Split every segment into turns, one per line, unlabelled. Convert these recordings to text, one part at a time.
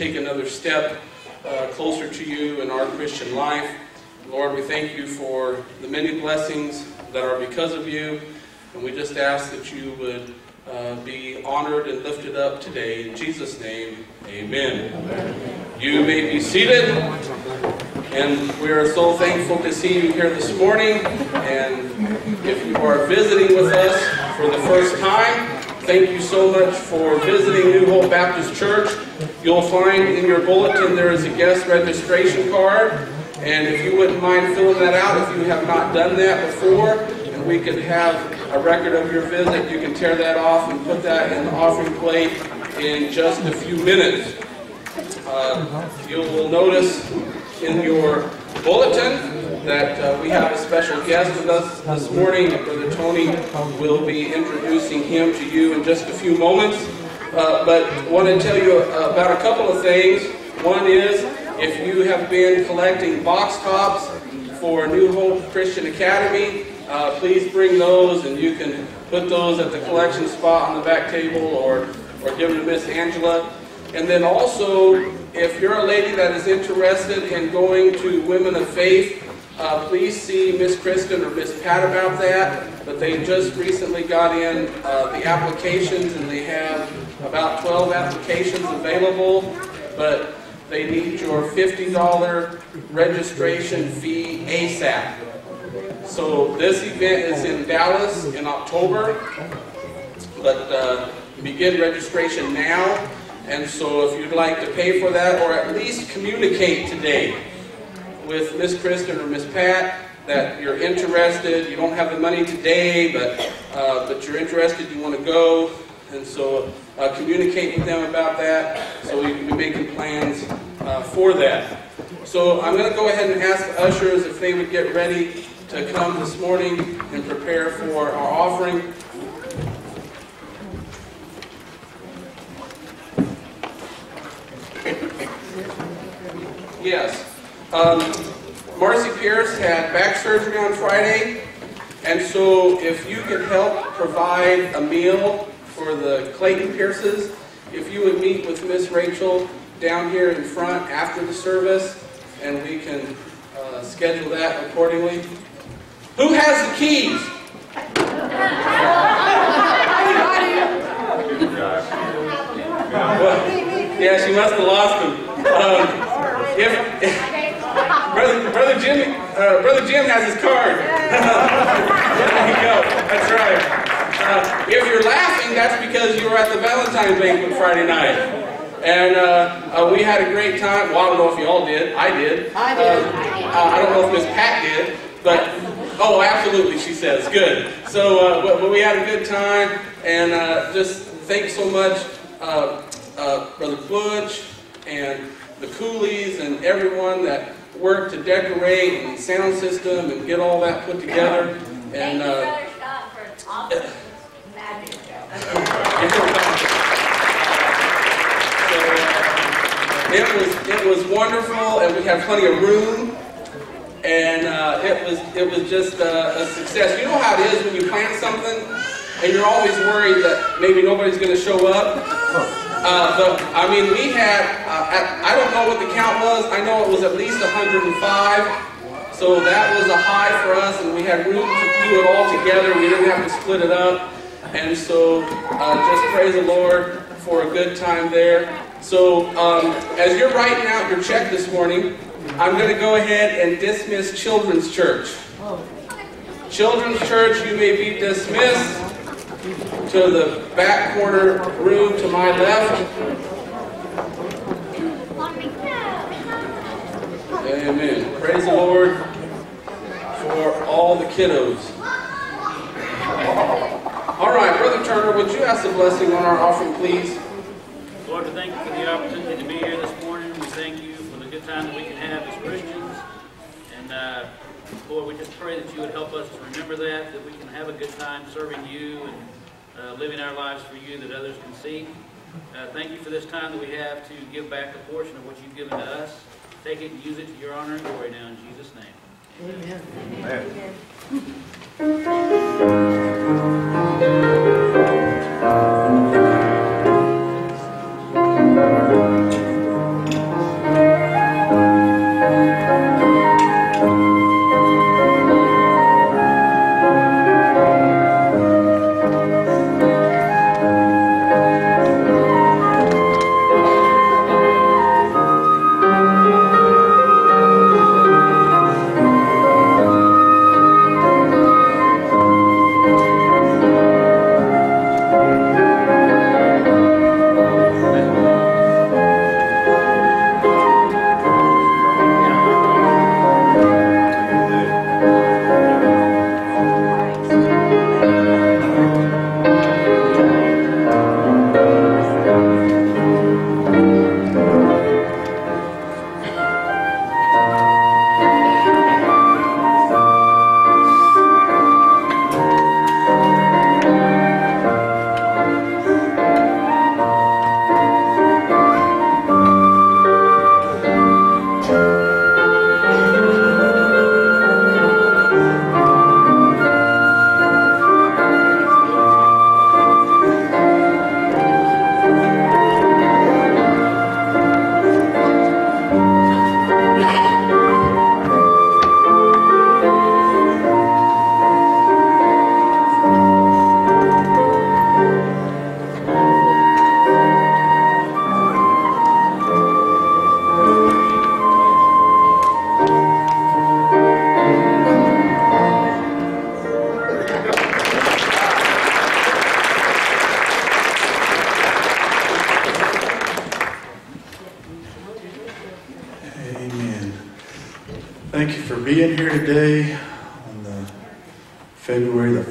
take another step uh, closer to you in our Christian life. Lord, we thank you for the many blessings that are because of you. And we just ask that you would uh, be honored and lifted up today. In Jesus' name, amen. amen. You may be seated. And we are so thankful to see you here this morning. And if you are visiting with us for the first time, thank you so much for visiting New Hope Baptist Church. You'll find in your bulletin there is a guest registration card. And if you wouldn't mind filling that out, if you have not done that before, and we could have a record of your visit, you can tear that off and put that in the offering plate in just a few minutes. Uh, you will notice in your bulletin that uh, we have a special guest with us this morning. Brother Tony will be introducing him to you in just a few moments. Uh, but I want to tell you about a couple of things. One is if you have been collecting box tops for New Hope Christian Academy, uh, please bring those and you can put those at the collection spot on the back table or, or give them to Miss Angela. And then also, if you're a lady that is interested in going to Women of Faith, uh, please see Miss Kristen or Miss Pat about that. But they just recently got in uh, the applications and they have about 12 applications available. But they need your $50 registration fee ASAP. So this event is in Dallas in October, but uh, begin registration now. And so if you'd like to pay for that or at least communicate today with Miss Kristen or Miss Pat that you're interested, you don't have the money today, but, uh, but you're interested, you want to go, and so uh, communicate with them about that so we can be making plans uh, for that. So I'm going to go ahead and ask the ushers if they would get ready to come this morning and prepare for our offering. Yes. Um, Marcy Pierce had back surgery on Friday, and so if you could help provide a meal for the Clayton Pierces, if you would meet with Miss Rachel down here in front after the service, and we can uh, schedule that accordingly. Who has the keys? well, yeah, she must have lost them. Um, if, if, brother, brother Jim, uh, brother Jim has his card. there you go. That's right. Uh, if you're laughing, that's because you were at the Valentine banquet Friday night. And uh, uh, we had a great time. Well, I don't know if you all did. I did.
I did.
Uh, I don't know if Miss Pat did, but Oh, absolutely, she says. Good. So, uh, but, but, we had a good time, and uh, just thanks so much, uh, uh, Brother Butch and the Coolies and everyone that worked to decorate and sound system and get all that put together.
And
uh, it was it was wonderful, and we had plenty of room and uh, it was it was just a, a, success. You know how it is when you plan something, and you're always worried that maybe nobody's going to show up. Uh, but I mean, we had uh, at, I don't know what the count was. I know it was at least 105. So that was a high for us, and we had room to do it all together. We didn't have to split it up, and so uh, just praise the Lord for a good time there. So um, as you're writing out your check this morning. I'm going to go ahead and dismiss Children's Church. Children's Church, you may be dismissed to the back corner room to my left. Amen. Praise the Lord for all the kiddos. All right, Brother Turner, would you ask the blessing on our offering, please?
Lord, we thank you for the opportunity to be here this morning. We thank you for the good time that we can have as Christians. And uh, Lord, we just pray that you would help us to remember that, that we can have a good time serving you and uh, living our lives for you that others can see. Uh, Thank you for this time that we have to give back a portion of what you've given to us. Take it and use it to your honor and glory now in Jesus' name.
Amen.
Amen.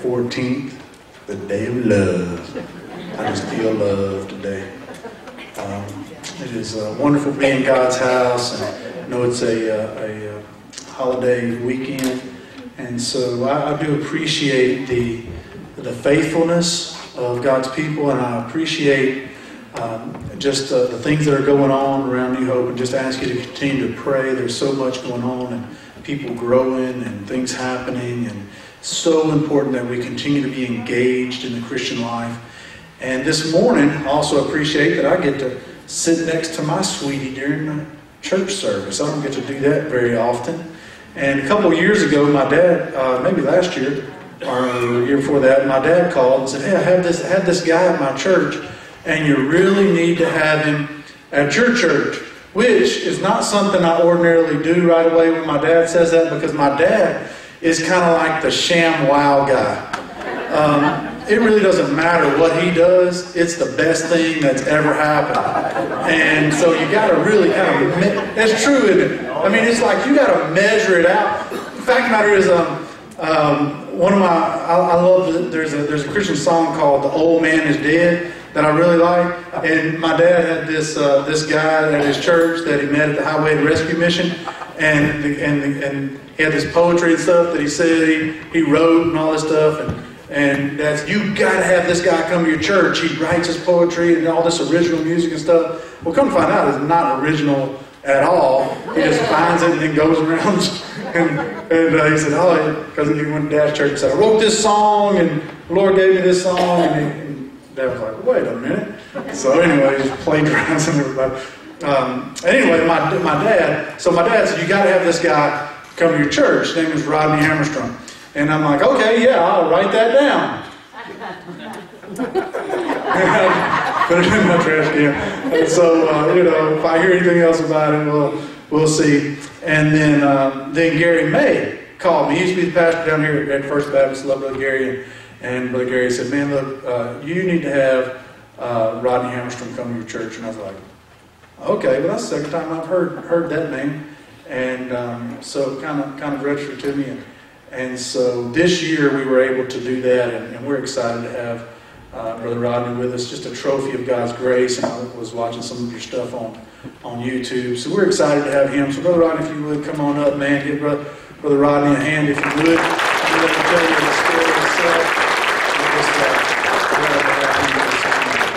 14th, the day of love. I just feel love today. Um, it is uh, wonderful being in God's house, and I know it's a, uh, a uh, holiday weekend, and so I, I do appreciate the the faithfulness of God's people, and I appreciate um, just the things that are going on around New Hope, and just ask you to continue to pray. There's so much going on, and people growing, and things happening, and so important that we continue to be engaged in the Christian life. And this morning, I also appreciate that I get to sit next to my sweetie during the church service. I don't get to do that very often. And a couple years ago, my dad, uh, maybe last year or year before that, my dad called and said, "Hey, I have this had this guy at my church, and you really need to have him at your church." Which is not something I ordinarily do right away when my dad says that, because my dad is kind of like the ShamWow guy. Um, it really doesn't matter what he does; it's the best thing that's ever happened. And so you got to really kind of. Me- that's true, isn't it? I mean, it's like you got to measure it out. The fact of the matter is, um, um, one of my I, I love that there's a there's a Christian song called "The Old Man Is Dead" that I really like. And my dad had this uh, this guy at his church that he met at the Highway to Rescue Mission, and the, and the, and he had this poetry and stuff that he said he, he wrote and all this stuff and. And that's you got to have this guy come to your church. He writes his poetry and all this original music and stuff. Well, come find out, it's not original at all. He just finds it and then goes around. And, and uh, he said, oh, because he went to Dad's church and said, I wrote this song and the Lord gave me this song. And, and Dad was like, wait a minute. So anyway, he just plagiarizing everybody. Um, anyway, my, my dad, so my dad said, you got to have this guy come to your church. His name is Rodney Hammerstrom. And I'm like, okay, yeah, I'll write that down. Put it in my trash can. And so, uh, you know, if I hear anything else about it, we'll, we'll see. And then, um, then Gary May called me. He used to be the pastor down here at First Baptist. Love Brother Gary. And, and Brother Gary said, man, look, uh, you need to have uh, Rodney Hammerstrom come to your church. And I was like, okay, well, that's the second time I've heard, heard that name. And um, so kind of kind of registered to me. And, and so this year we were able to do that, and, and we're excited to have uh, Brother Rodney with us. Just a trophy of God's grace, and I was watching some of your stuff on, on YouTube. So we're excited to have him. So Brother Rodney, if you would come on up, man, give Brother, Brother Rodney a hand if you would. To tell you the story himself. And just, uh, glad to have him with us this morning.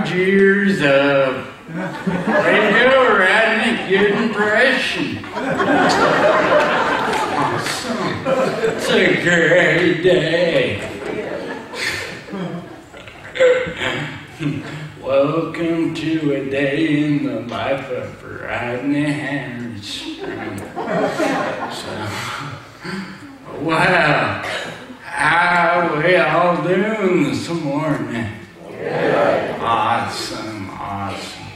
five years of radio riding a good impression. Awesome. It's a great day. Welcome to a day in the life of Rodney Harris. So, wow, how we all doing this morning? Awesome, awesome.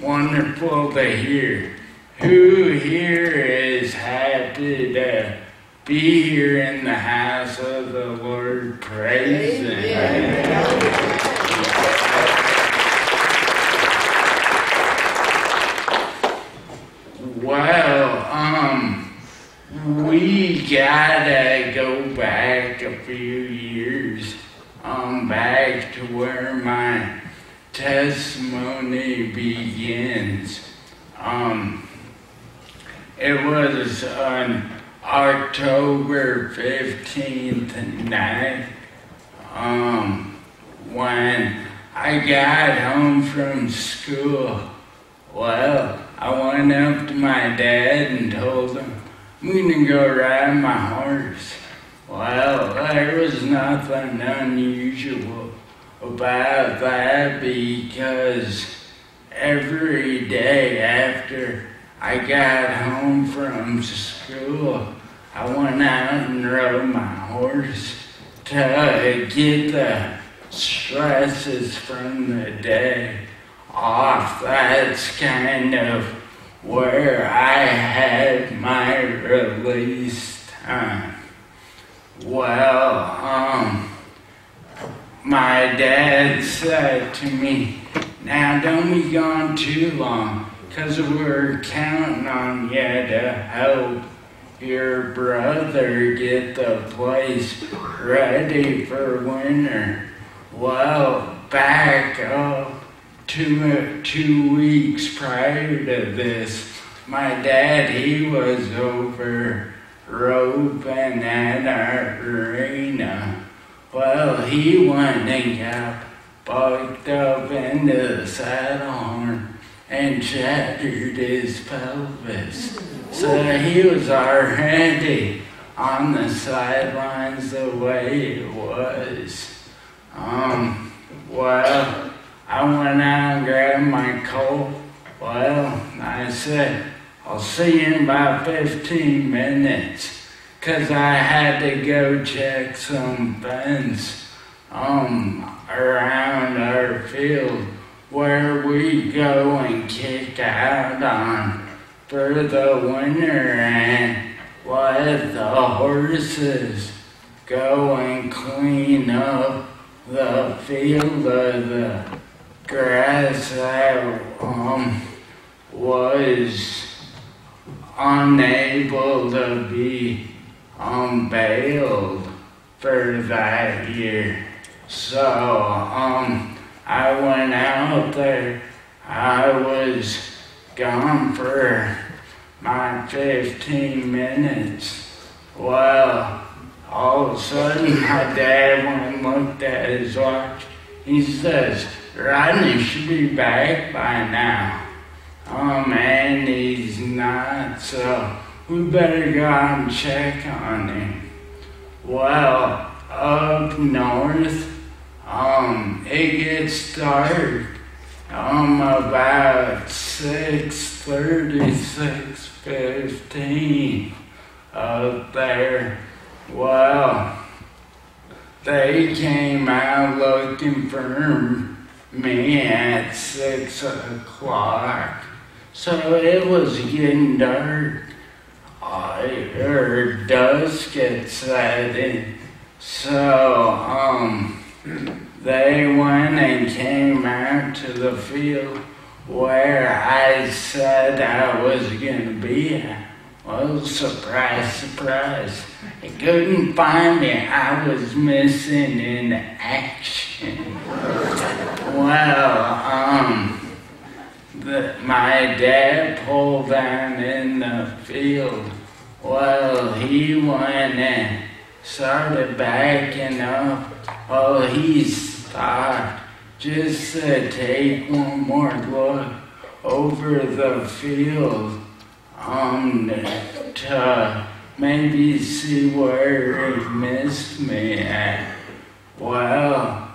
Wonderful to hear. Who here is happy to be here in the house of the Lord? Praise Him. Well, um, we gotta go back a few years, um, back to where my testimony begins. Um, it was on October 15th night, um, when I got home from school. Well, I went up to my dad and told him, I'm gonna go ride my horse. Well, there was nothing unusual about that because every day after I got home from school, I went out and rode my horse to get the stresses from the day off. That's kind of where I had my release time. Well, um, my dad said to me, now don't be gone too long, cause we're counting on you to help your brother get the place ready for winter. Well, back up two, two weeks prior to this, my dad, he was over roping at our arena. Well, he went and got bucked up into the saddle horn and shattered his pelvis. So he was already on the sidelines the way it was. Um, well, I went out and grabbed my coat. Well, I said, I'll see you in about 15 minutes. Cause I had to go check some fence um, around our field where we go and kick out on for the winter and let the horses go and clean up the field of the grass that um, was unable to be unveiled for that year. So um, I went out there. I was gone for my 15 minutes. Well, all of a sudden, my dad went and looked at his watch. He says, Rodney should be back by now. Oh man, he's not, so we better go out and check on him. Well, up north, um, it gets dark, um, about 6.30, 6.15 up there. Well, they came out looking for me at 6 o'clock. So it was getting dark, I heard dusk had set in. So, um, they went and came out to the field where I said I was gonna be at. Well, surprise, surprise. They couldn't find me. I was missing in action. Well, um, the, my dad pulled down in the field. Well, he went and started backing up. Oh, he stopped just to take one more look over the field um, to maybe see where he missed me at. Well,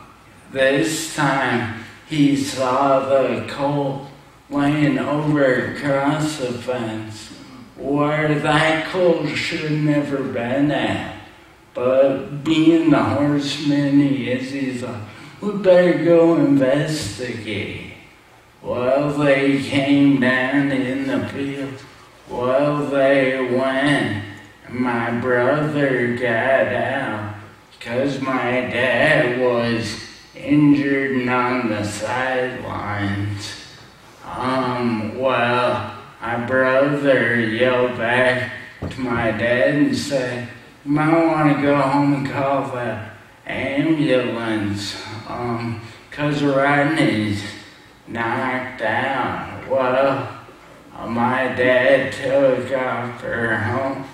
this time he saw the colt laying over across the fence where that colt should never been at. But being the horseman he is, he's like, we better go investigate. Well, they came down in the field. Well, they went. My brother got out because my dad was injured and on the sidelines. Um, well, my brother yelled back to my dad and said, You might want to go home and call the ambulance, um, because Rodney's knocked out. Well, uh, my dad took off her home.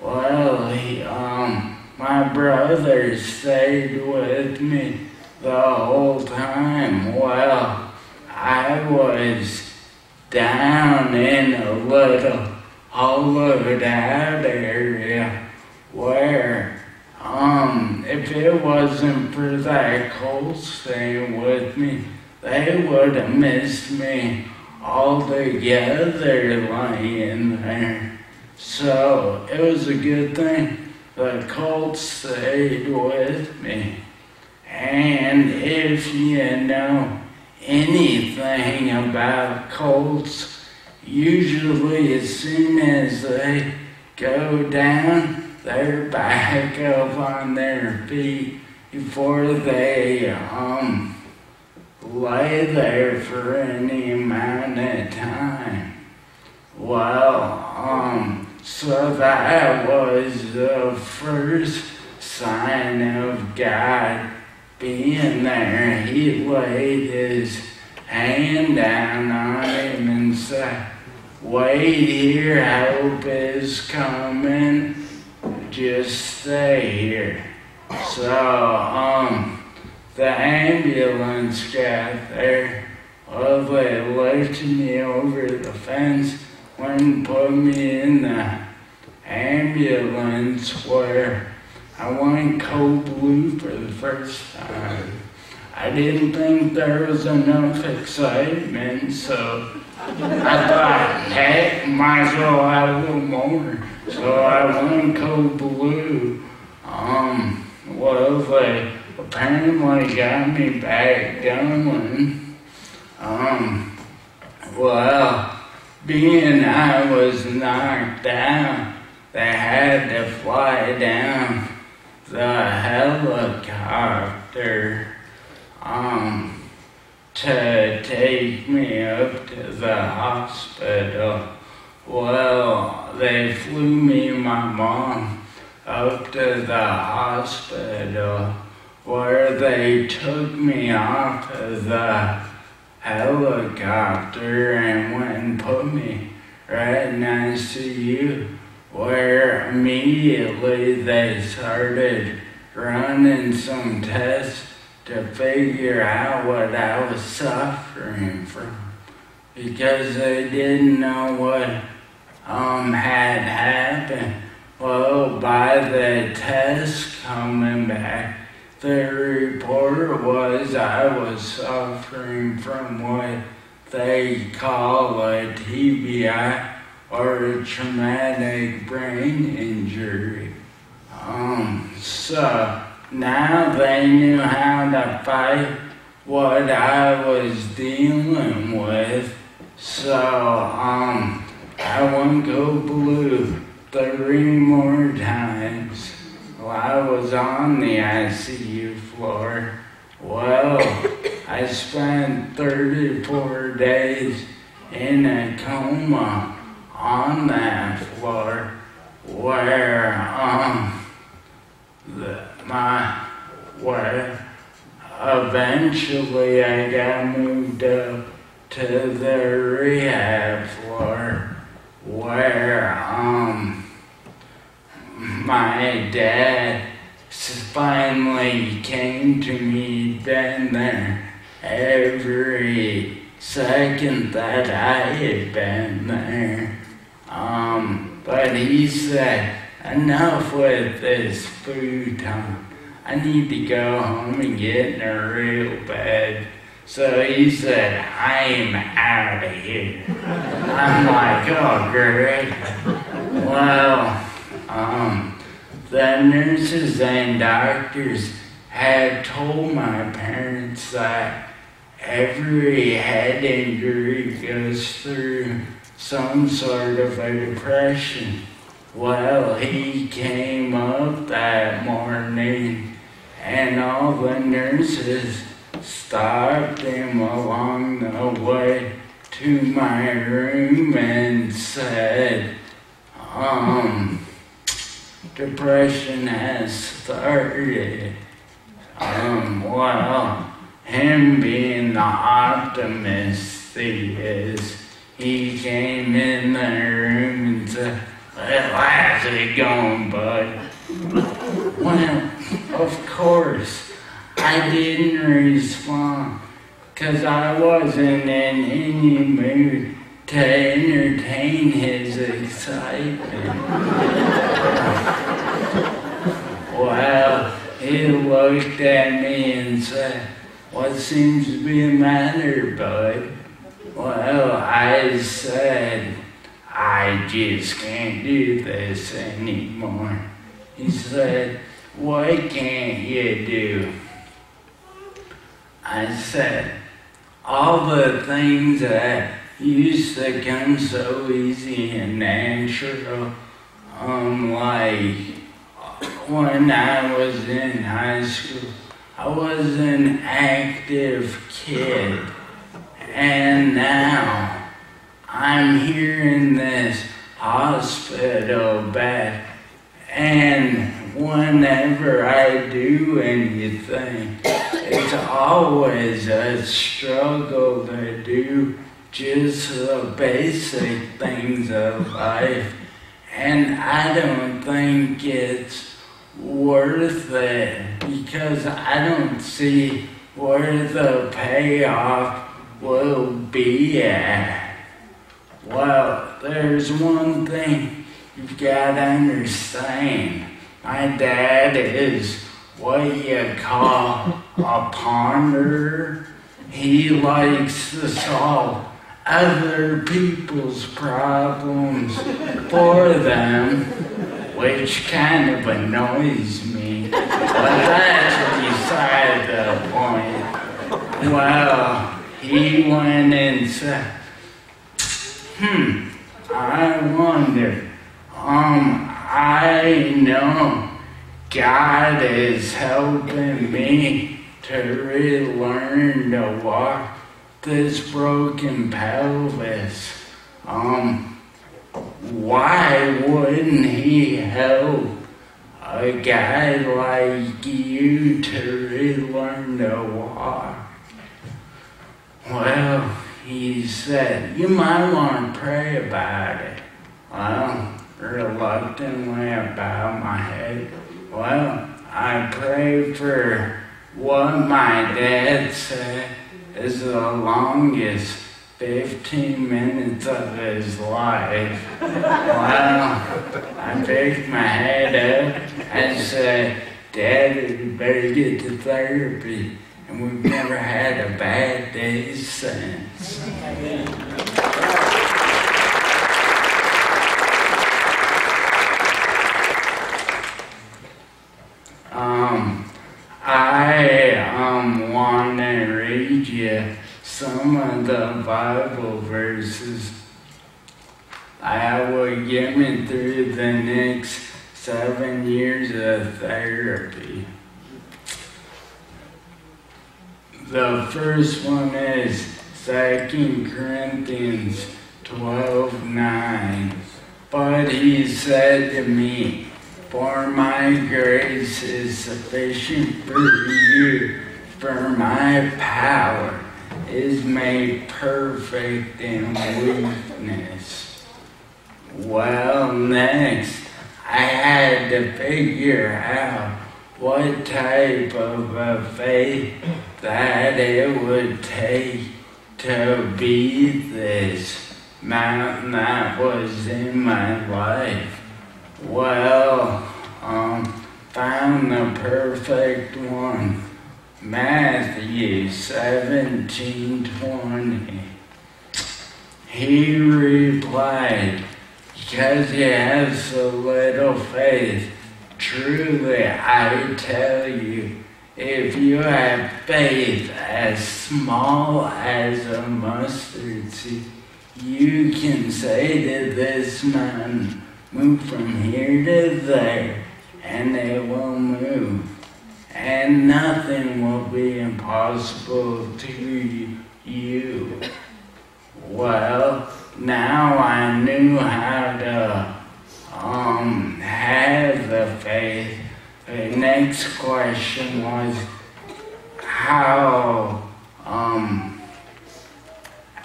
Well, he, um, my brother stayed with me the whole time. Well, I was down in a little hollowed out area where, um, if it wasn't for that colt staying with me, they would have missed me all altogether lying there. So it was a good thing the colt stayed with me. And if you know anything about colts, usually as soon as they go down, they're back up on their feet before they um lay there for any amount of time. Well, um, so that was the first sign of God being there. He laid his hand down on him and said, Wait here, help is coming. Just stay here. So, um, the ambulance got there. Well, they lifted me over the fence, and put me in the ambulance where I went code blue for the first time. I didn't think there was enough excitement, so I thought, heck, might as well have a little more. So I went code blue. Um, well, they apparently got me back going. Um, well, being I was knocked down, they had to fly down the helicopter um, to take me up to the hospital. Well, they flew me my mom up to the hospital where they took me off of the helicopter and went and put me right in ICU where immediately they started running some tests to figure out what I was suffering from because they didn't know what um, had happened. Well, by the test coming back, the report was I was suffering from what they call a TBI or a traumatic brain injury. Um, so now they knew how to fight what I was dealing with. So um, I won't go blue three more times while I was on the ICU floor. Well, I spent 34 days in a coma on that floor where um the, my where eventually I got moved up to the rehab floor where um my dad finally came to me. Been there every second that I had been there. Um, but he said, enough with this futon. I need to go home and get in a real bed. So he said, I'm out of here. I'm like, oh, great. Well, um, the nurses and doctors had told my parents that every head injury goes through some sort of a depression. Well, he came up that morning and all the nurses stopped him along the way to my room and said, um, depression has started. Um, well, him being the optimist he is, he came in the room and said, well, how's it going, bud? Well, of course, I didn't respond because I wasn't in any mood to entertain his excitement. well, he looked at me and said, What seems to be the matter, bud? Well, I said, I just can't do this anymore. He said, What can't you do? I said, All the things that used to come so easy and natural, um, like when I was in high school, I was an active kid. And now I'm here in this hospital bed. And whenever I do anything, it's always a struggle to do just the basic things of life. And I don't think it's worth it because I don't see where the payoff will be at. Well, there's one thing you've got to understand. My dad is what you call a ponder. He likes to solve other people's problems for them, which kind of annoys me. But that's beside the point. Well, he went and said, hmm, I wonder, um, I know God is helping me to relearn to walk this broken pelvis. Um, why wouldn't he help a guy like you to relearn to walk? Well, he said, you might want to pray about it. Well, reluctantly I bowed my head. Well, I prayed for what my dad said is the longest 15 minutes of his life. Well, I picked my head up and said, Dad, you better get to therapy. And we've never had a bad day since. Um, I um want to read you some of the Bible verses I will get me through the next seven years of therapy. The first one is 2 Corinthians 12 9. But he said to me, For my grace is sufficient for you, for my power is made perfect in weakness. Well, next, I had to figure out what type of a faith that it would take to beat this mountain that was in my life. Well, um, found the perfect one. Matthew 17 20. He replied, Because you have so little faith, truly I tell you, if you have faith as small as a mustard seed, you can say to this mountain, Move from here to there, and it will move. And nothing will be impossible to you. Well, now I knew how to um, have the faith. The next question was how um,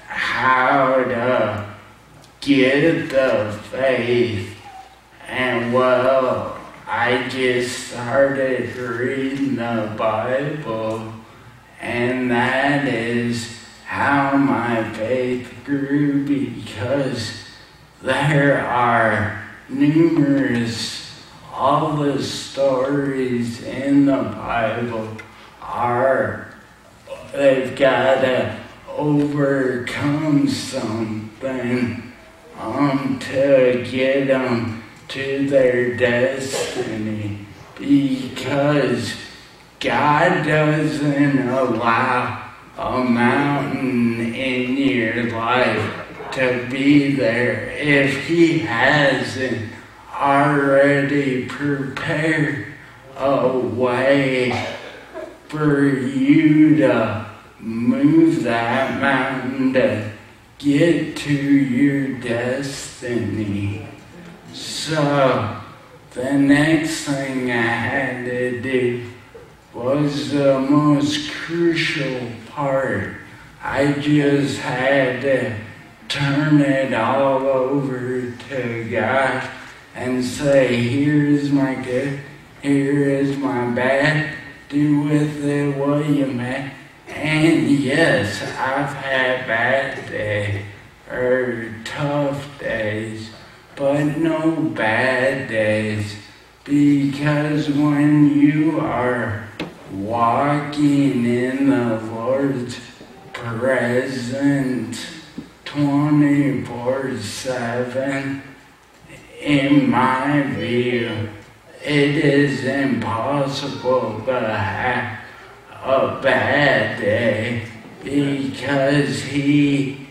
how to get the faith. And well, I just started reading the Bible, and that is how my faith grew because there are numerous, all the stories in the Bible are, they've got to overcome something um, to get them to their destiny because God doesn't allow a mountain in your life to be there if He hasn't already prepared a way for you to move that mountain to get to your destiny. So, the next thing I had to do was the most crucial part. I just had to turn it all over to God and say, here's my good, here is my bad, do with it what you may. And yes, I've had bad days or tough days, but no bad days. Because when you are walking in the Lord's presence 24 7, in my view, it is impossible to have a bad day because He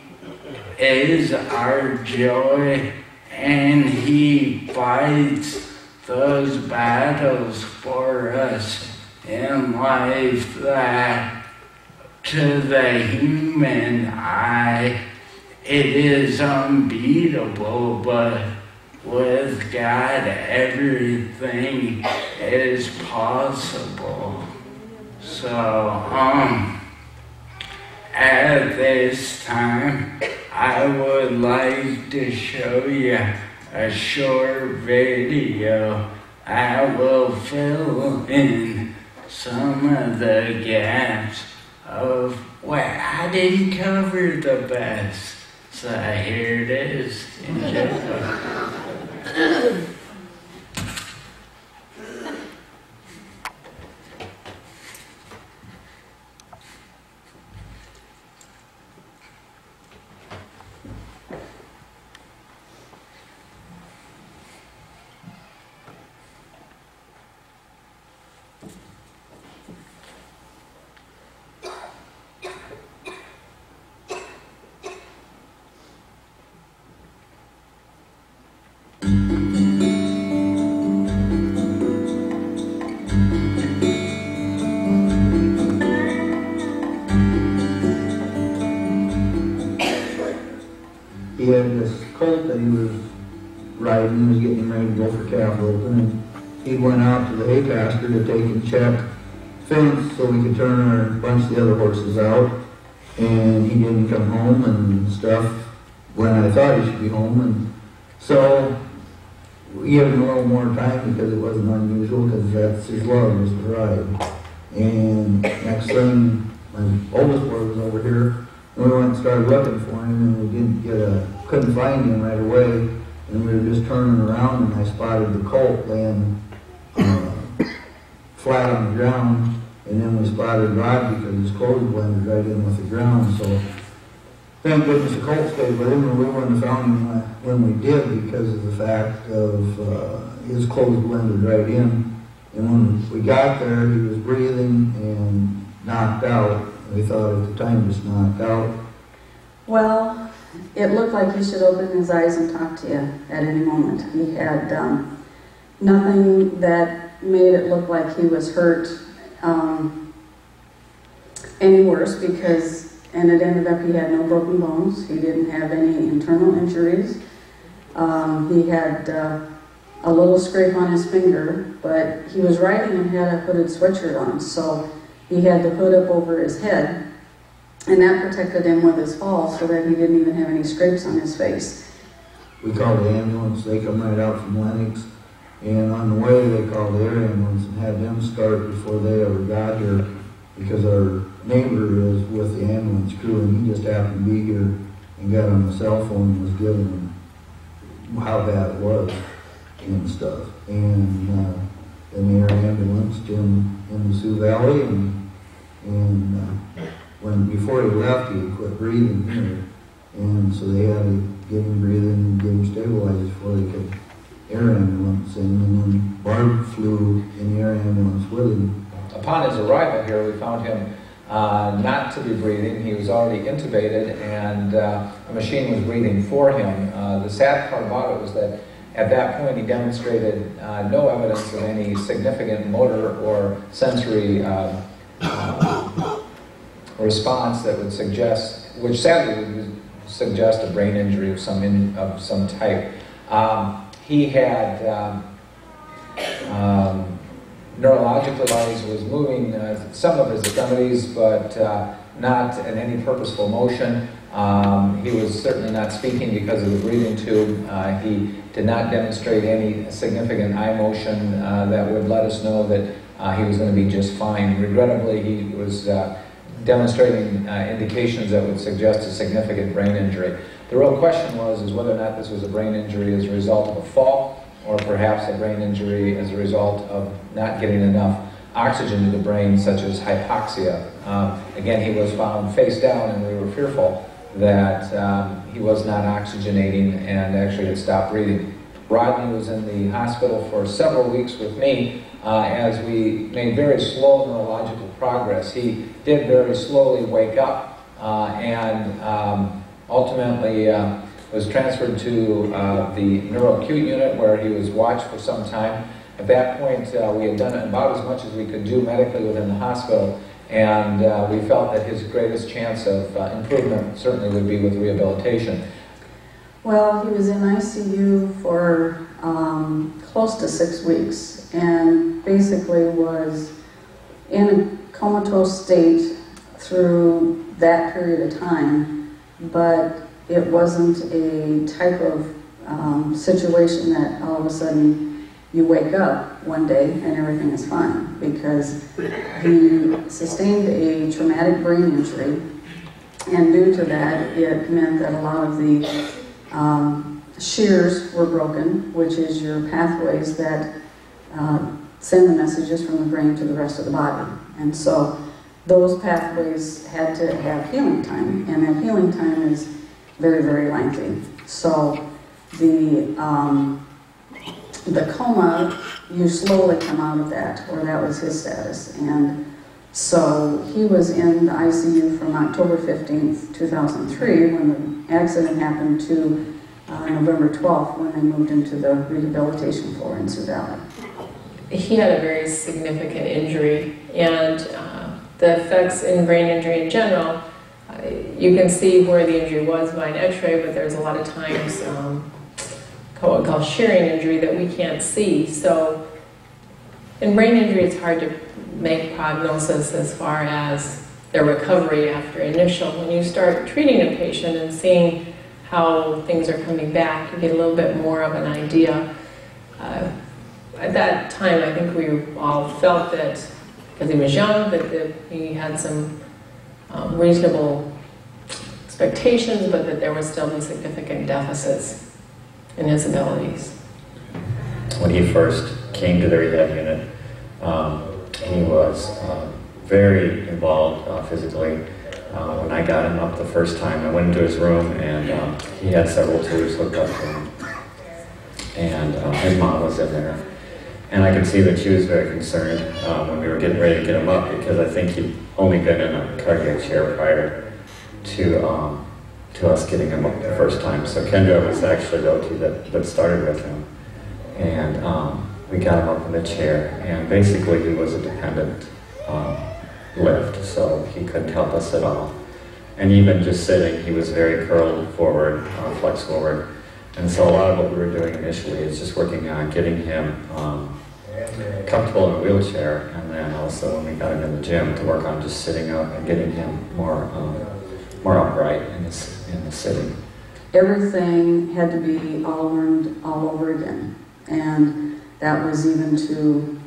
is our joy and He fights those battles for us in life that to the human eye it is unbeatable, but with God everything is possible. So, um, at this time, I would like to show you a short video. I will fill in some of the gaps of where I didn't cover the best. So here it is. Enjoy.
Ahem. calf roping, and he went out to the hay pasture to take and check fence so we could turn our bunch the other horses out, and he didn't come home and stuff when I thought he should be home, and so we gave him a little more time because it wasn't unusual, because that's his love, is to ride. And next thing, my oldest boy was over here, and we went and started looking for him, and we didn't get a, couldn't find him right away. And we were just turning around, and I spotted the colt laying uh, flat on the ground. And then we spotted Rod because his clothes blended right in with the ground. So thank goodness the colt stayed with him, and we wouldn't have found him when we did because of the fact of uh, his clothes blended right in. And when we got there, he was breathing and knocked out. We thought at the time was knocked out.
Well, it looked like he should open his eyes and talk to you at any moment. He had um, nothing that made it look like he was hurt um, any worse because, and it ended up he had no broken bones. He didn't have any internal injuries. Um, he had uh, a little scrape on his finger, but he was riding and had a hooded sweatshirt on, so he had the hood up over his head and that protected him with his fall so that he didn't even have any scrapes on his face.
We called the ambulance, they come right out from Lennox, and on the way they called the air ambulance and had them start before they ever got here because our neighbor is with the ambulance crew and he just happened to be here and got on the cell phone and was giving them how bad it was and stuff. And uh, then ambulance in, in the Sioux Valley and, and uh, when before he left, he quit breathing here, and so they had to get him breathing and get him stabilized before they could air ambulance in, and then Barb flew in the air ambulance with him.
Upon his arrival here, we found him uh, not to be breathing. He was already intubated, and uh, a machine was breathing for him. Uh, the sad part about it was that at that point, he demonstrated uh, no evidence of any significant motor or sensory uh, uh, response that would suggest, which sadly would suggest a brain injury of some in, of some type. Um, he had um, um, neurologically was moving uh, some of his extremities, but uh, not in any purposeful motion. Um, he was certainly not speaking because of the breathing tube. Uh, he did not demonstrate any significant eye motion uh, that would let us know that uh, he was going to be just fine. Regrettably, he was uh, demonstrating uh, indications that would suggest a significant brain injury. The real question was is whether or not this was a brain injury as a result of a fall or perhaps a brain injury as a result of not getting enough oxygen to the brain, such as hypoxia. Um, again, he was found face down, and we were fearful that um, he was not oxygenating and actually had stopped breathing. Rodney was in the hospital for several weeks with me uh, as we made very slow neurological progress. He did very slowly wake up uh, and um, ultimately uh, was transferred to uh, the neuroacute unit where he was watched for some time. At that point, uh, we had done about as much as we could do medically within the hospital, and uh, we felt that his greatest chance of improvement certainly would be with rehabilitation.
Well, he was in ICU for um, close to six weeks and basically was in a comatose state through that period of time, but it wasn't a type of um, situation that all of a sudden you wake up one day and everything is fine because he sustained a traumatic brain injury and due to that it meant that a lot of the um, shears were broken, which is your pathways that uh, send the messages from the brain to the rest of the body. And so those pathways had to have healing time, and that healing time is very, very lengthy. So the um, the coma, you slowly come out of that, or that was his status. And so he was in the ICU from October 15th, 2003, when the accident happened, to uh, November 12th, when they moved into the rehabilitation floor in Sioux Valley.
He had a very significant injury, and uh, the effects in brain injury in general, uh, you can see where the injury was by an x-ray, but there's a lot of times um, shearing injury that we can't see. So in brain injury, it's hard to make prognosis as far as their recovery after initial. When you start treating a patient and seeing how things are coming back, you get a little bit more of an idea. Uh, at that time, I think we all felt that because he was young, that he had some um, reasonable expectations, but that there would still be significant deficits in his abilities.
when he first came to the rehab unit, um, he was uh, very involved uh, physically. Uh, when I got him up the first time, I went into his room and um, he had several tubes hooked up to him. And uh, his mom was in there. And I could see that she was very concerned um, when we were getting ready to get him up because I think he'd only been in a cardiac chair prior to um, to us getting him up the first time. So Kendra was actually the OT that, that started with him. And um, we got him up in the chair, and basically he was a dependent um, lift, so he couldn't help us at all. And even just sitting, he was very curled forward, uh, flex forward. And so a lot of what we were doing initially is just working on getting him um, comfortable in a wheelchair, and then also when we got him in the gym to work on just sitting up and getting him more um, more upright in his in the sitting.
Everything had to be all learned all over again. And that was even to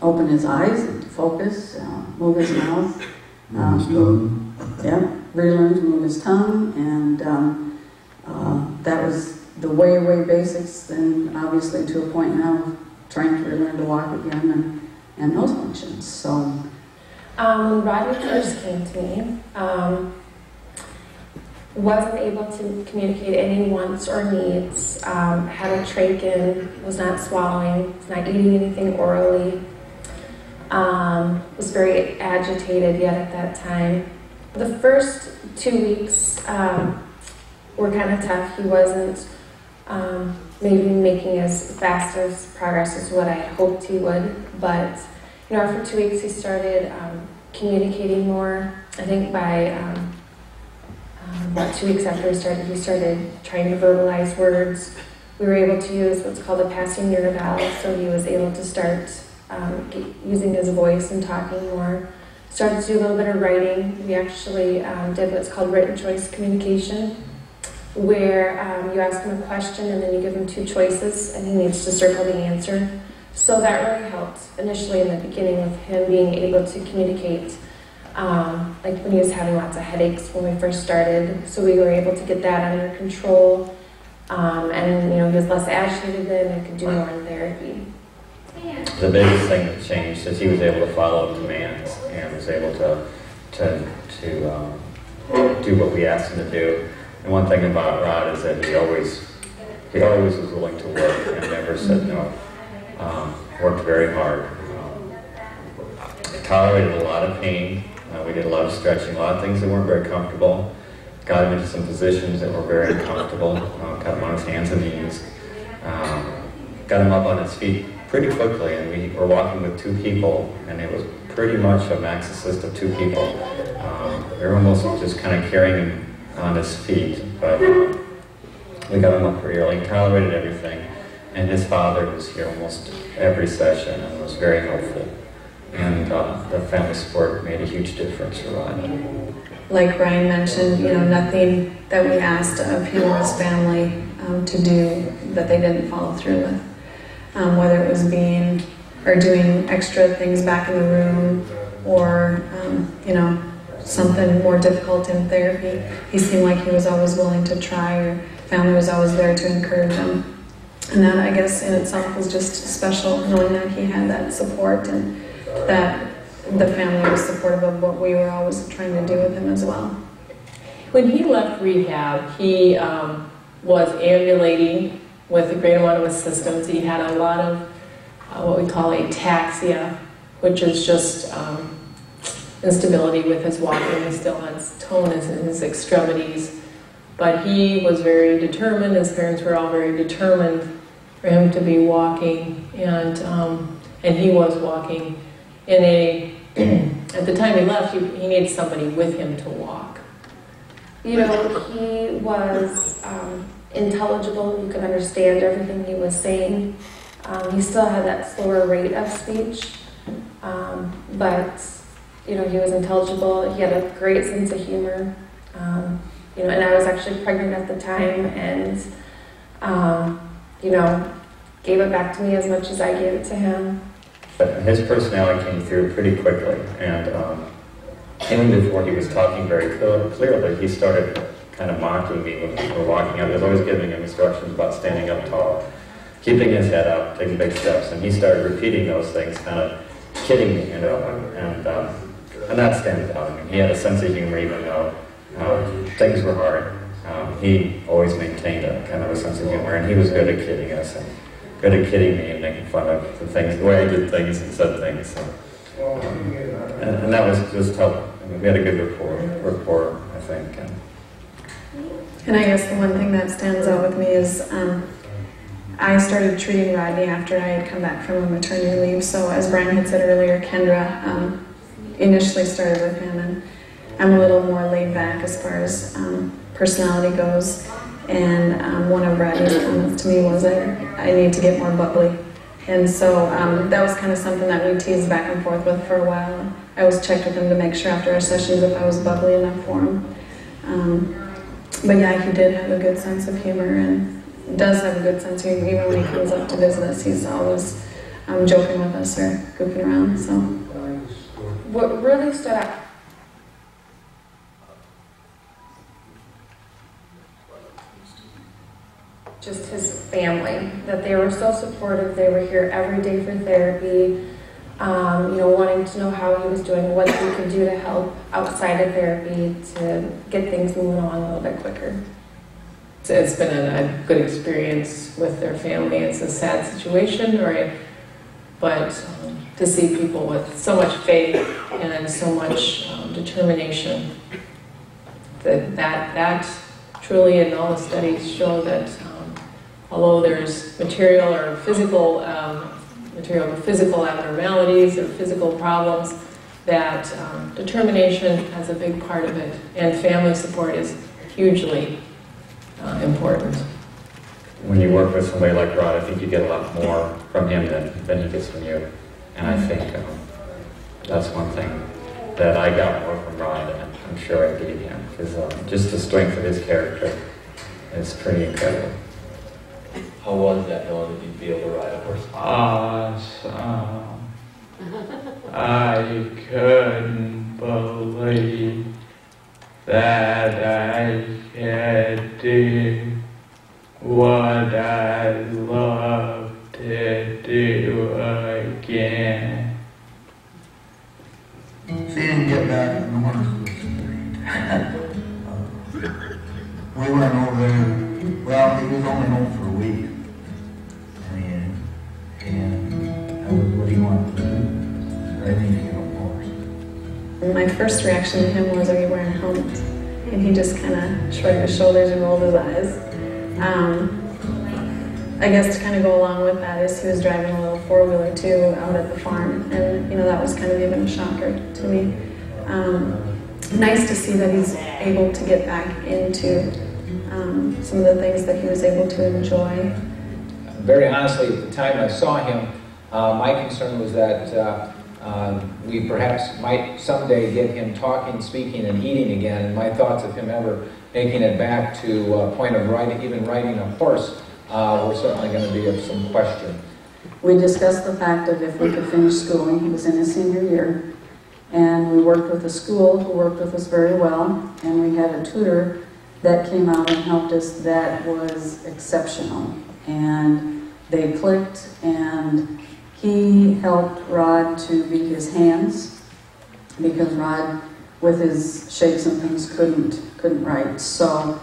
open his eyes, and focus, uh, move his mouth. Um,
So,
Yeah, relearn to move his tongue, and um, uh, that was the way, way basics, and obviously to a point now trying to relearn to walk again and, and those functions. So,
Um, Rodney first came to me, um, wasn't able to communicate any wants or needs, um, had a trach-in, was not swallowing, was not eating anything orally, um, was very agitated yet at that time. The first two weeks um, were kind of tough. He wasn't um, maybe making as fast as progress as what I had hoped he would, but you know, after two weeks he started um, communicating more. I think by um, um, about two weeks after he started, he started trying to verbalize words. We were able to use what's called a Passy-Muir valve, so he was able to start um, using his voice and talking more. Started to do a little bit of writing. We actually um, did what's called written choice communication, where um, you ask him a question and then you give him two choices, and he needs to circle the answer. So that really helped initially in the beginning with him being able to communicate um, like when he was having lots of headaches when we first started. So we were able to get that under control. Um, and you know, he was less agitated then and could do more in therapy.
The biggest thing that changed is he was able to follow commands and was able to to to um, do what we asked him to do. And one thing about Rod is that he always he always was willing to work and never said no. Um, worked very hard. Um, tolerated a lot of pain. Uh, we did a lot of stretching, a lot of things that weren't very comfortable. Got him into some positions that were very uncomfortable. Um, got him on his hands and knees. Um, got him up on his feet pretty quickly, and we were walking with two people, and it was pretty much a max assist of two people. Um, were almost just kind of carrying him on his feet, but um, we got him up early, tolerated everything, and his father was here almost every session and was very helpful. And uh, the family support made a huge difference for Rod.
like Brian mentioned, you know, nothing that we asked of him or his family um, to do that they didn't follow through with. Um, whether it was being or doing extra things back in the room or, um, you know, something more difficult in therapy, he seemed like he was always willing to try or family was always there to encourage him. And that, I guess, in itself was just special, knowing that he had that support and that the family was supportive of what we were always trying to do with him as well.
When he left rehab, he um, was ambulating with a great amount of assistance. He had a lot of uh, what we call ataxia, which is just um, instability with his walking. He still has tonus in his extremities. But he was very determined. His parents were all very determined for him to be walking, and um, and he was walking in a. at the time he left, he, he needed somebody with him to walk.
You know, he was um, intelligible. You could understand everything he was saying. Um, he still had that slower rate of speech, um, but you know, he was intelligible. He had a great sense of humor. Um, you know, and I was actually pregnant at the time, and um, you know, gave it back to me as much as I gave it to him.
But his personality came through pretty quickly, and um, even before he was talking very clear- clearly, he started kind of mocking me when we were walking out. He was always giving him instructions about standing up tall, keeping his head up, taking big steps, and he started repeating those things, kind of kidding me, you know, and um, and that stands out. He had a sense of humor even though um, things were hard. Um, he always maintained a kind of a sense of humor, and he was good at kidding us and good at kidding me and making fun of the things, the way I did things and said things. So, um, and, and that was just help. I mean, we had a good rapport, rapport, I think. And,
And I guess the one thing that stands out with me is um, I started treating Rodney after I had come back from a maternity leave. So as Brian had said earlier, Kendra um, initially started with him, and I'm a little more laid back as far as um, personality goes. And um, one of Rodney's comments to me was that I need to get more bubbly. And so um, that was kind of something that we teased back and forth with for a while. I always checked with him to make sure after our sessions if I was bubbly enough for him. Um, but yeah, he did have a good sense of humor and does have a good sense of humor. Even when he comes up to visit us, he's always um, joking with us or goofing around. So
What really stood out just his family, that they were so supportive. They were here every day for therapy, um, you know, wanting to know how he was doing, what we could do to help outside of therapy to get things moving along a little bit quicker.
It's- been a, a good experience with their family. It's a sad situation, right? But um, to see people with so much faith and so much um, determination, that, that, that truly, and all the studies show that um, although there's material or physical, um, material or physical abnormalities or physical problems, that um, determination has a big part of it, and family support is hugely uh, important.
When you work with somebody like Rod, I think you get a lot more from him than, than he gets from you. And I think um, that's one thing that I got more from Rod, and I'm sure I gave him, is um, just the strength of his character is pretty incredible.
How was that knowing that you'd be able to ride a horse?
Awesome. I couldn't believe that I could do what I love to do again.
Seeing get back north of the street. we went over there, well, he was only home for a week. I mean, and I was, what do you want to do? I need to get a horse.
my first reaction to him was, "Are you wearing a helmet?" And he just kind of shrugged his shoulders and rolled his eyes. Um, I guess to kind of go along with that is he was driving a little four wheeler too out at the farm, and you know that was kind of even a shocker to me. Um, nice to see that he's able to get back into um, some of the things that he was able to enjoy.
Very honestly, at the time I saw him, uh, my concern was that uh, uh, we perhaps might someday get him talking, speaking, and eating again. And my thoughts of him ever making it back to a point of riding, even riding a horse, uh, were certainly going to be of some question.
We discussed the fact of if we could finish schooling, he was in his senior year, and we worked with a school who worked with us very well, and we had a tutor that came out and helped us that was exceptional. And they clicked, and he helped Rod to be his hands, because Rod, with his shakes and things, couldn't, couldn't write. So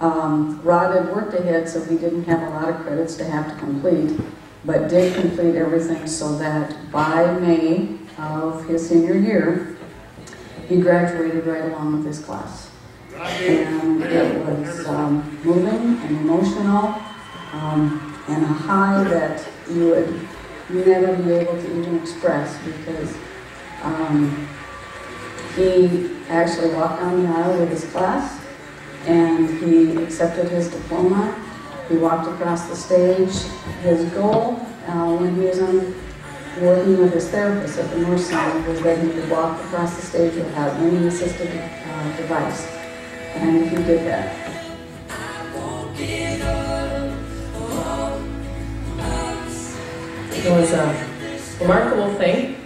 um, Rod had worked ahead, so he didn't have a lot of credits to have to complete, but did complete everything so that by May of his senior year, he graduated right along with his class. And it was um, moving and emotional, um, and a high that you would never be able to even express because um, he actually walked down the aisle with his class and he accepted his diploma. He walked across the stage. His goal uh, when he was on working with his therapist at the North Side was that he could walk across the stage without any assistive uh, device. And he did that.
It was a remarkable thing,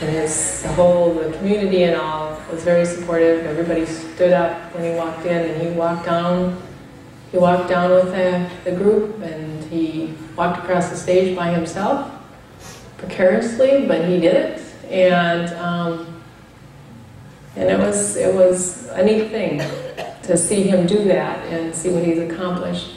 and his whole the community and all was very supportive. Everybody stood up when he walked in, and he walked down. He walked down with the, the group, and he walked across the stage by himself, precariously, but he did it. And um, and it was it was a neat thing to see him do that and see what he's accomplished.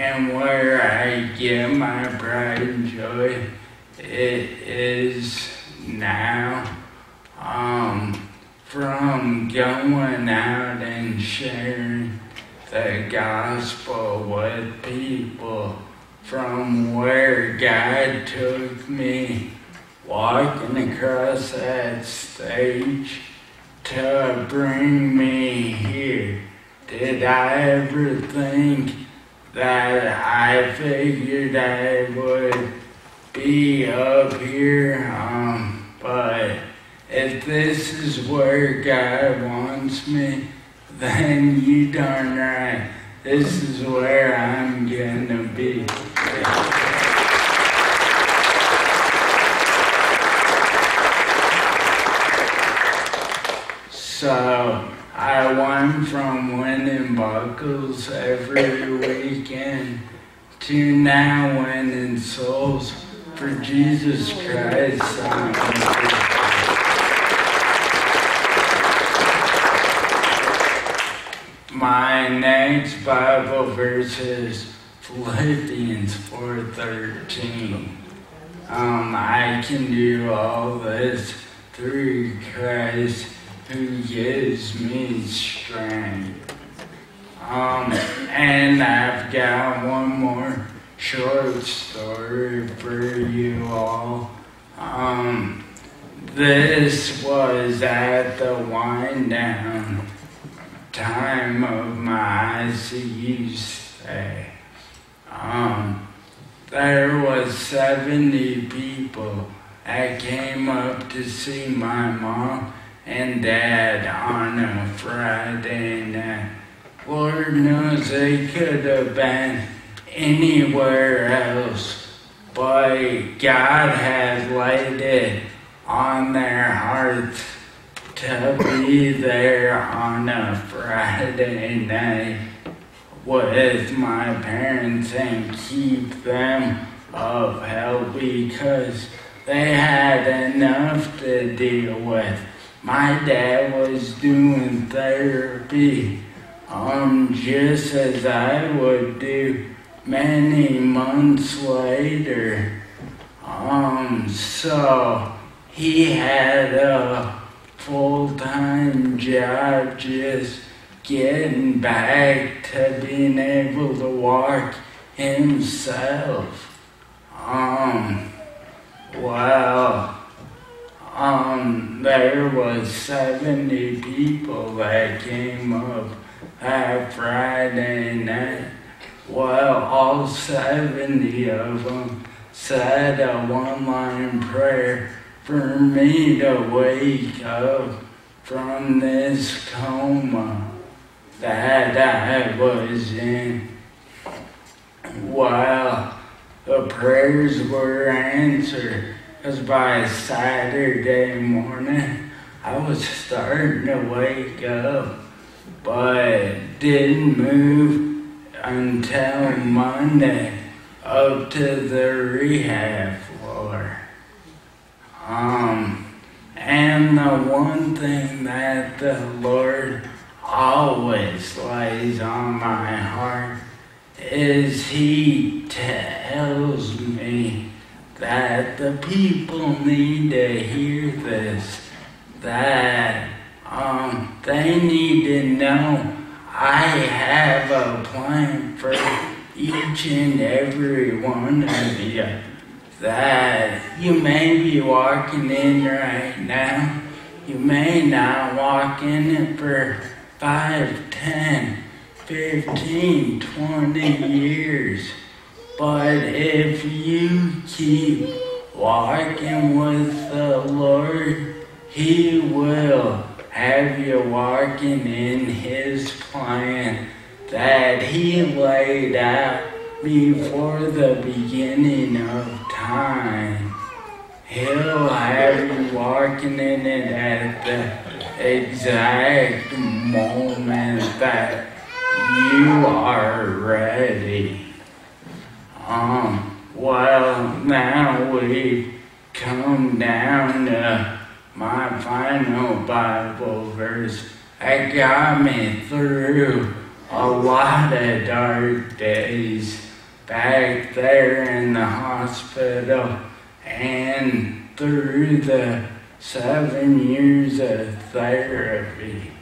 and
where I give my pride joy, it is now. Um, from going out and sharing the gospel with people, from where God took me, walking across that stage to bring me here. Did I ever think that I figured I would be up here? Um, but if this is where God wants me, then you darn right. This is where I'm gonna be. So I went from winning buckles every weekend to now winning souls for Jesus Christ. My next Bible verse is Philippians 4:13. Um, I can do all this through Christ who gives me strength. Um, and I've got one more short story for you all. Um, this was at the wind down time of my ICU stay. Um, there was 70 people that came up to see my mom and dad on a Friday night. Lord knows they could have been anywhere else, but God had laid it on their hearts to be there on a Friday night with my parents and keep them of help because they had enough to deal with. My dad was doing therapy um, just as I would do many months later. Um, so he had a full time job just getting back to being able to walk himself. Um, well, um, there was 70 people that came up that Friday night. Well, all 70 of them said a one-line prayer for me to wake up from this coma that I was in. Well, the prayers were answered because by Saturday morning I was starting to wake up, but didn't move until Monday up to the rehab floor. Um, and the one thing that the Lord always lays on my heart is He tells me that the people need to hear this, that um, they need to know I have a plan for each and every one of you that you may be walking in right now. You may not walk in it for 5, 10, 15, 20 years. But if you keep walking with the Lord, He will have you walking in His plan that He laid out before the beginning of time. He'll have you walking in it at the exact moment that you are ready. Um, well, now we come down to my final Bible verse. That got me through a lot of dark days back there in the hospital and through the seven years of therapy.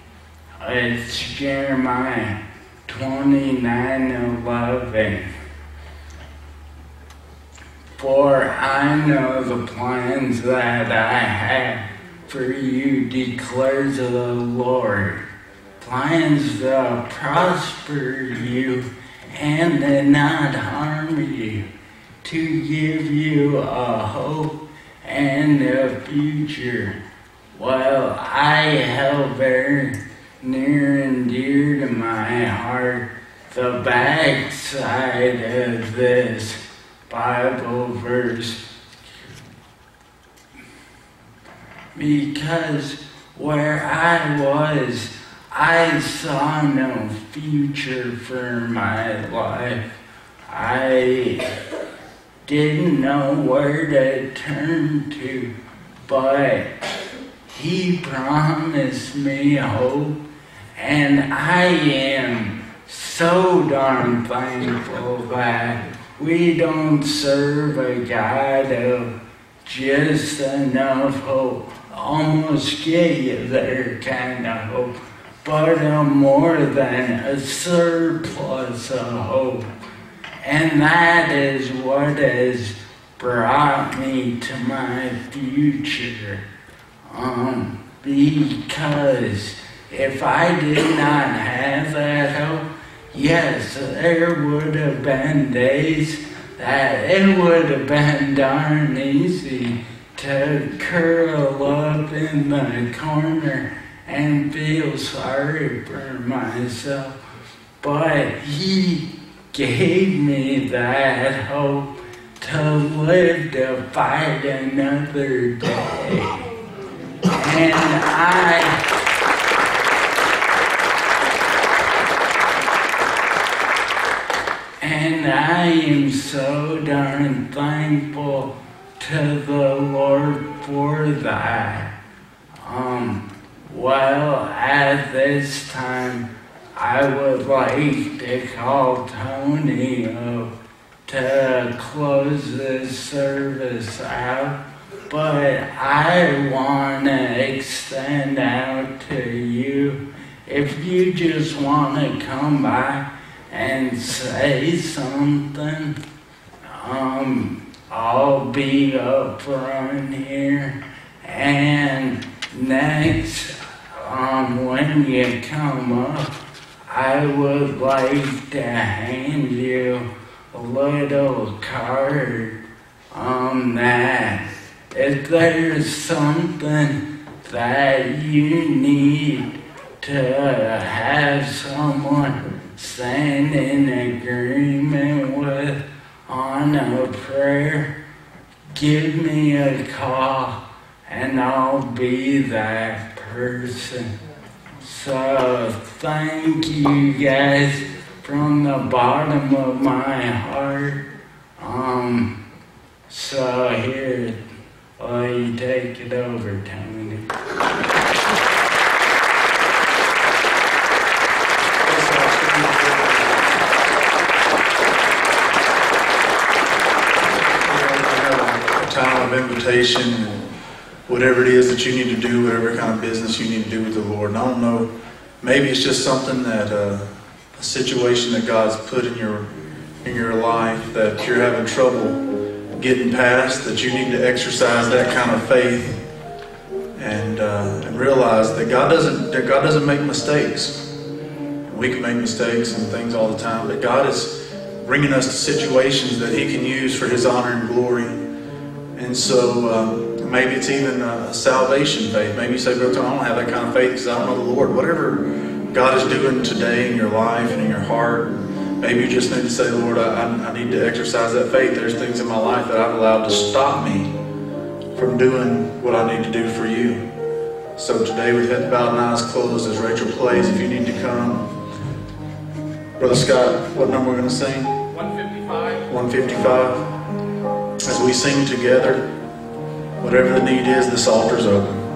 It's Jeremiah 2911. For I know the plans that I have for you, declares the Lord. Plans to prosper you and to not harm you, to give you a hope and a future. Well, I held very near and dear to my heart the backside of this Bible verse because where I was, I saw no future for my life. I didn't know where to turn to, but He promised me hope, and I am so darn thankful that we don't serve a God of just enough hope, almost get you there kind of hope, but a more than a surplus of hope. And that is what has brought me to my future. Um, because if I did not have that hope, yes, there would have been days that it would have been darn easy to curl up in the corner and feel sorry for myself. But he gave me that hope to live to fight another day. And I And I am so darn thankful to the Lord for that. Um, well, at this time, I would like to call Tony up to close this service out, but I want to extend out to you. If you just want to come by and say something, um, I'll be up front here. And next, um, when you come up, I would like to hand you a little card on that. If there's something that you need to have someone stand in agreement with on a prayer, give me a call and I'll be that person. So thank you guys from the bottom of my heart. Um, so here, you take it over, Tony.
a time of invitation and whatever it is that you need to do, whatever kind of business you need to do with the Lord. And I don't know, maybe it's just something that uh, a situation that God's put in your in your life that you're having trouble getting past. That you need to exercise that kind of faith and uh, and realize that God doesn't that God doesn't make mistakes. We can make mistakes and things all the time, but God is bringing us to situations that He can use for His honor and glory. And so um, maybe it's even a salvation faith. Maybe you say, Brother, I don't have that kind of faith because I don't know the Lord. Whatever God is doing today in your life and in your heart, maybe you just need to say, Lord, I, I need to exercise that faith. There's things in my life that I've allowed to stop me from doing what I need to do for you. So today, with head bowed and eyes closed, as Rachel plays, if you need to come. Brother Scott, what number we're going to sing?
155.
155. As we sing together, whatever the need is, this altar's open.